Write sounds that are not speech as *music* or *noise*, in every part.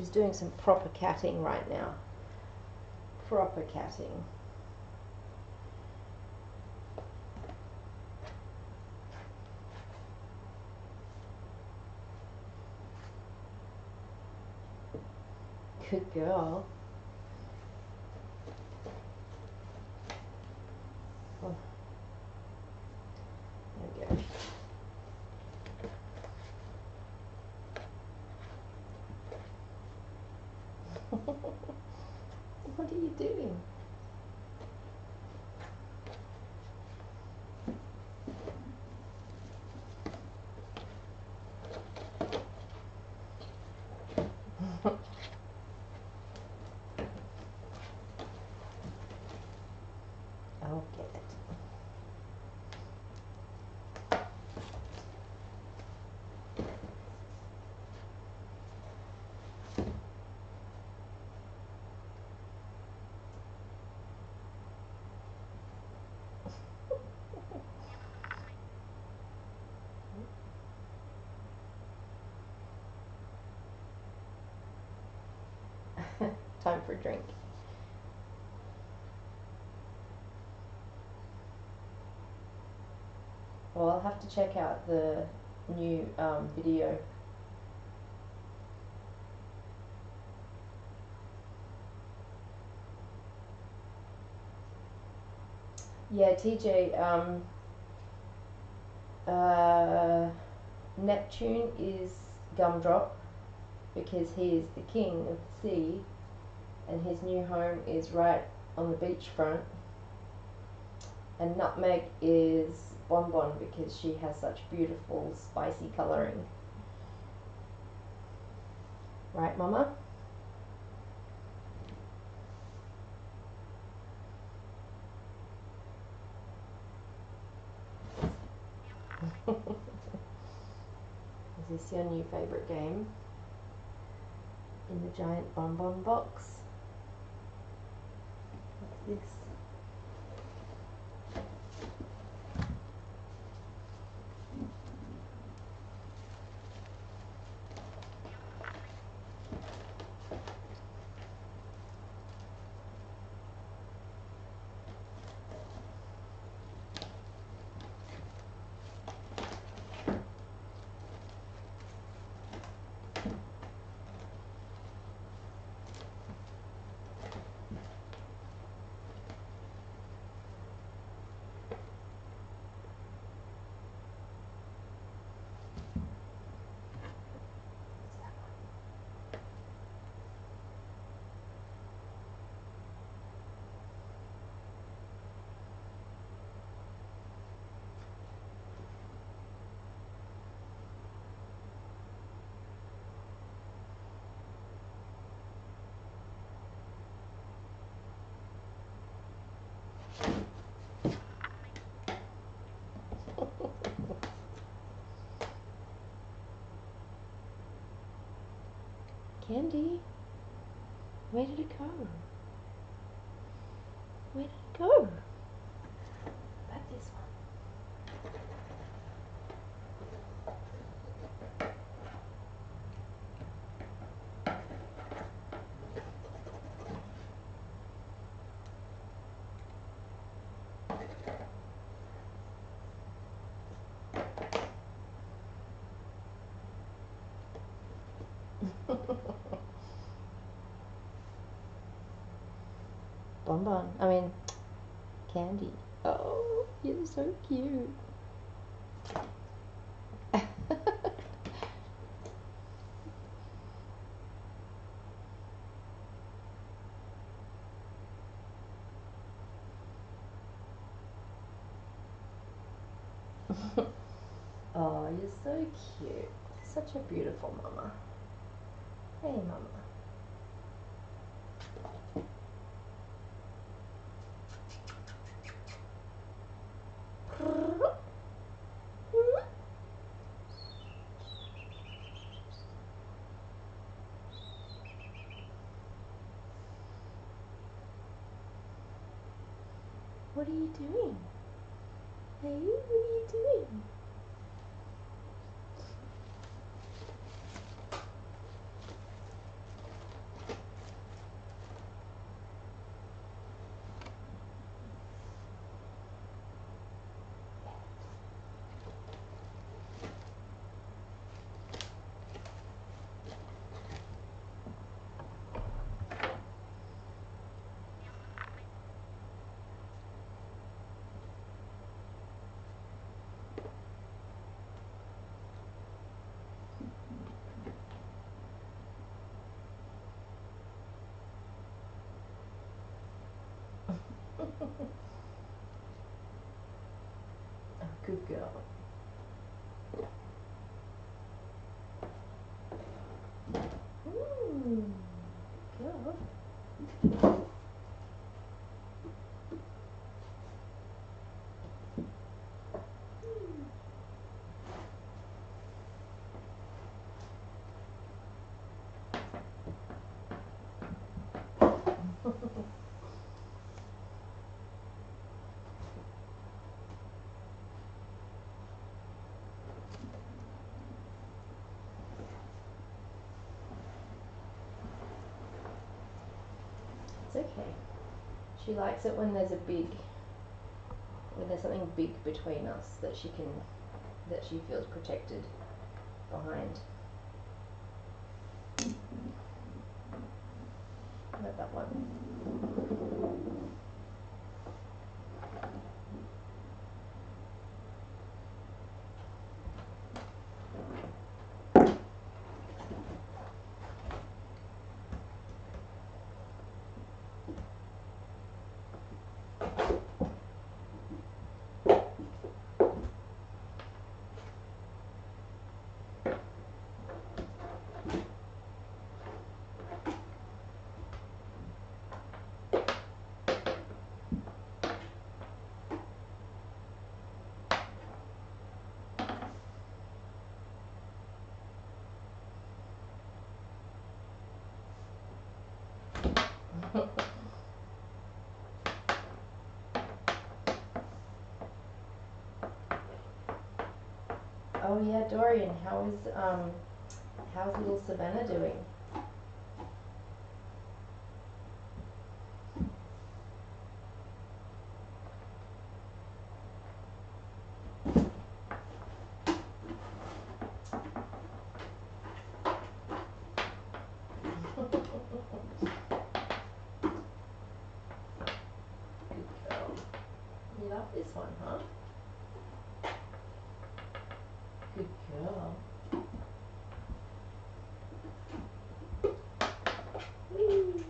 She's doing some proper catting right now. Proper catting. Good girl. Oh. There we go. what are you doing? I'll get it. Time for a drink. Well, I'll have to check out the new um, video. Yeah, TJ, um, uh, Neptune is Gumdrop because he is the king of the sea and his new home is right on the beachfront. And Nutmeg is Bonbon because she has such beautiful spicy colouring. Right, Mama? *laughs* Is this your new favourite game? In the giant bonbon box? Isso. Candy, where did it go? Where did it go? About this one. Bonbon. I mean, Candy. Oh, you're so cute. *laughs* oh, you're so cute. Such a beautiful mama. Hey, mama. What are you doing? Hey, what are you doing? Good girl. Mm, good *laughs* girl. It's okay. She likes it when there's a big, when there's something big between us that she can, that she feels protected behind. Let that one. Oh yeah, Dorian, how is um how's little Savannah doing? *laughs* You love this one, huh? Good girl. Whee!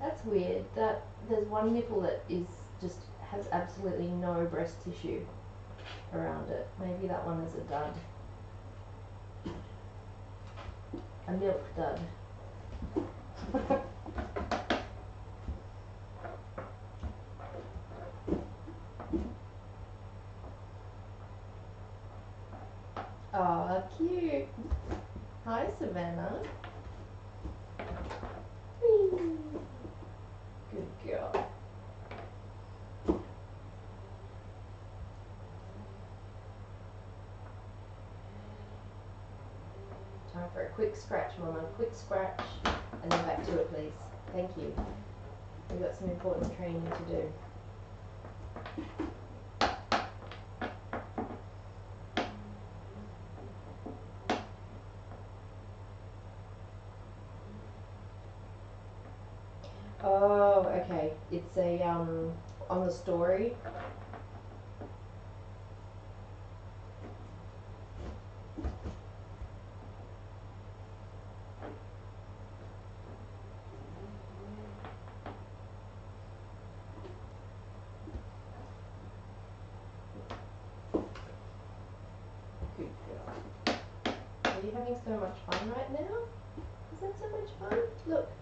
That's weird. That there's one nipple that is just has absolutely no breast tissue around it. Maybe that one is a dud. A milk dud. Oh, cute. Hi, Savannah. Whee! Good girl. Time for a quick scratch, Mama. Quick scratch, and then back to it, please. Thank you. We've got some important training to do. Oh, okay. It's a um on the story. Good girl. Are you having so much fun right now? Is that so much fun? Look.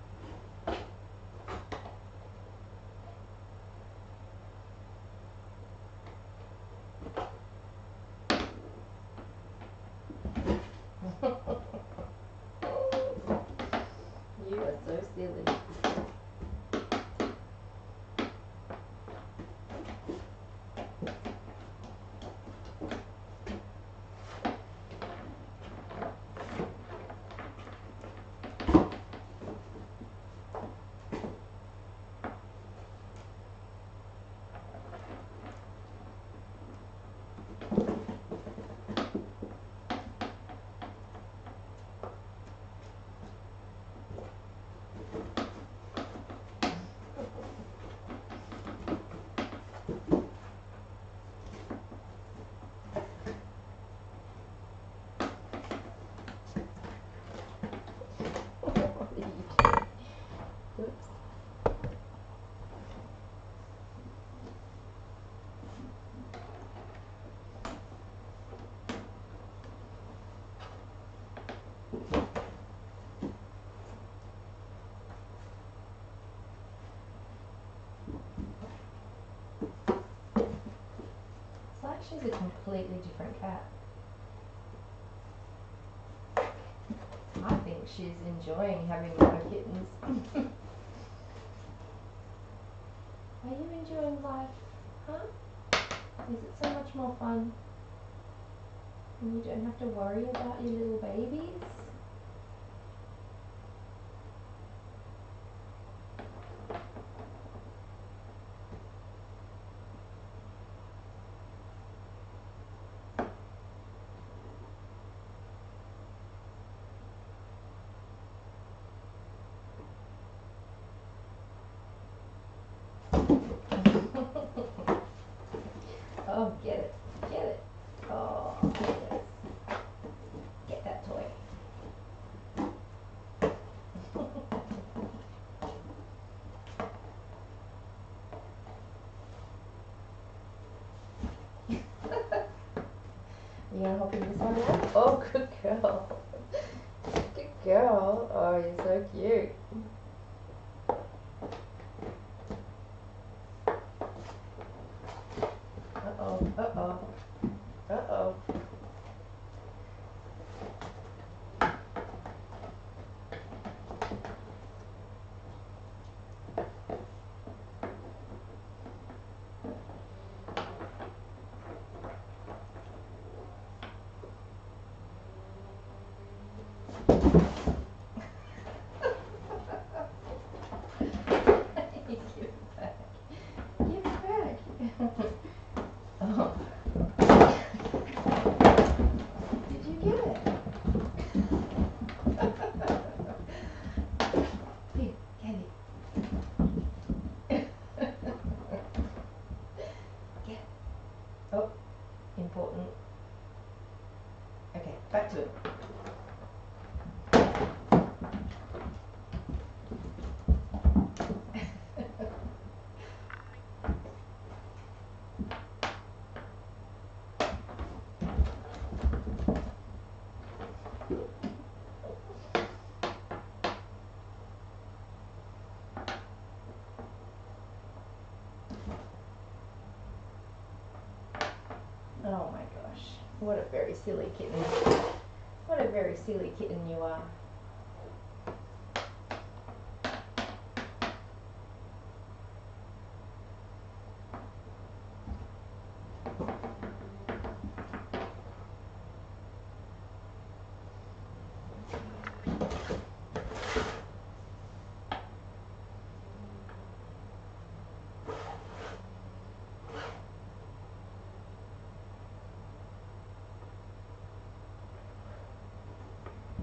She's a completely different cat. I think she's enjoying having no kittens. *laughs* Are you enjoying life? Huh? Is it so much more fun? And you don't have to worry about your little babies? oh, get it. Get it. Oh, yes. Get that toy. You gonna hop in this one now? Oh, good girl. *laughs* Good girl. Oh, you're so cute. Uh oh, uh oh, uh oh. Give it back. Give it back. oh. Did you get it? Here, candy. get. Oh, important. Okay, back to it. Oh my gosh. What a very silly kitten. What a very silly kitten you are.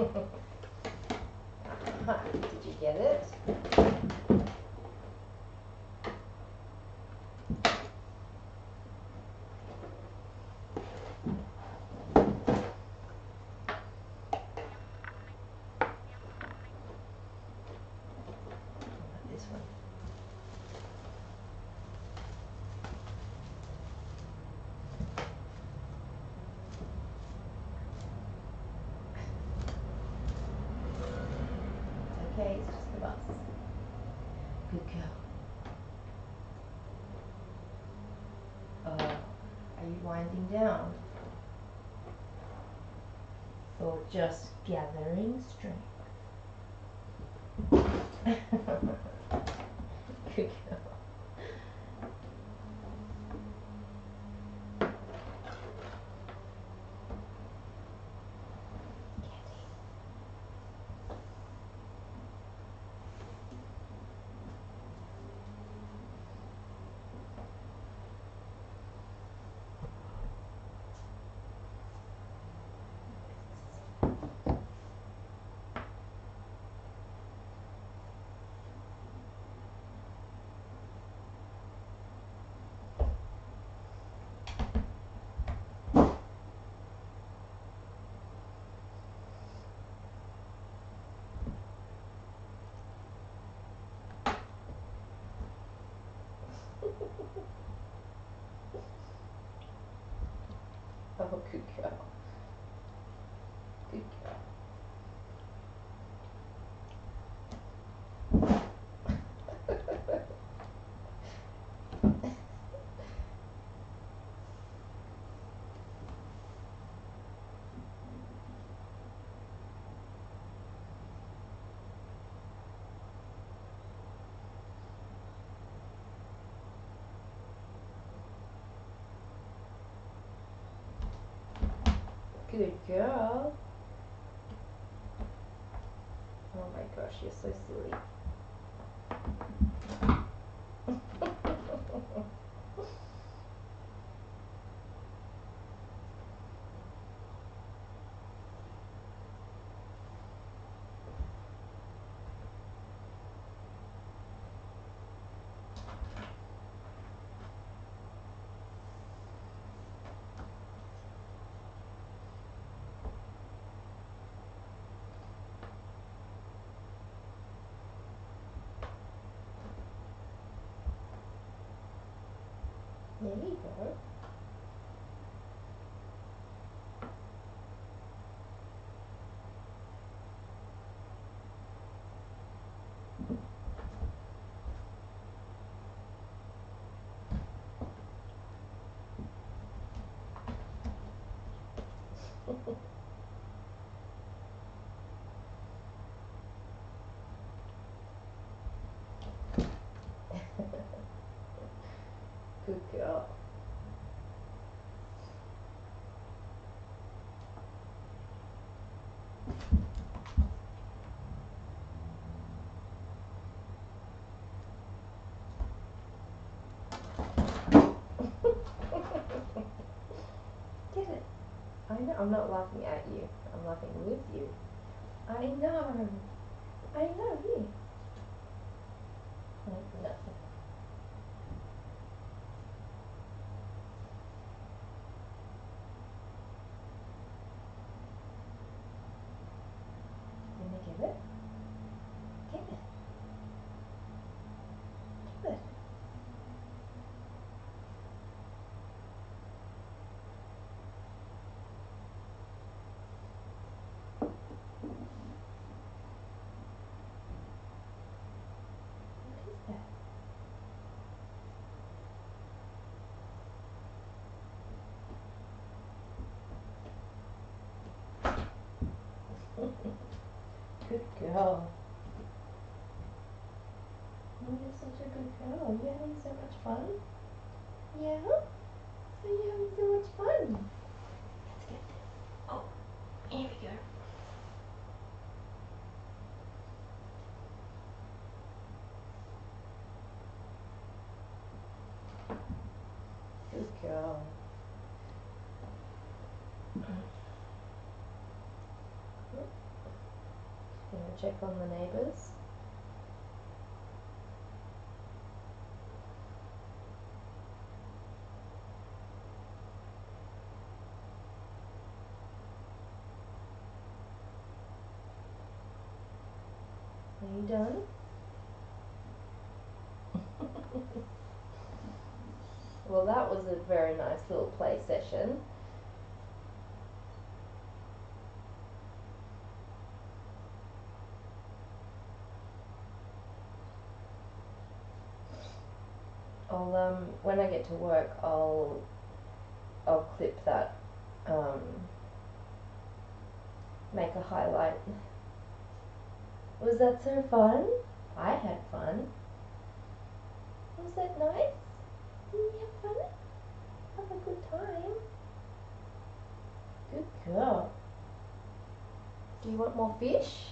*laughs* Did you get it? This one. It's okay, it's just the bus. Good girl. Uh, are you winding down? Or just gathering strength? Good girl. Oh, good girl. Good girl. Good girl. Oh my gosh, you're so silly. There you go. *laughs* Good girl. Get it. I know. I'm not laughing at you. I'm laughing with you. I know. I know. Here. No, nothing. Can you get it? Get it. Get it. What is that? Good girl. Oh, you're such a good girl. You're having so much fun. Yeah? Are you having so much fun? Let's get Oh, here we go. Good girl. On the neighbours. Are you done? *laughs* well, that was a very nice little play session. Um when I get to work I'll I'll clip that um make a highlight. Was that so fun? I had fun. Was that nice? Didn't you have fun? Have a good time. Good girl. Do you want more fish?